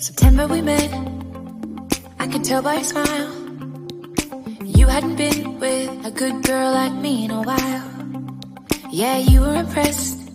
September we met. I could tell by your smile. You hadn't been with a good girl like me in a while. Yeah, you were impressed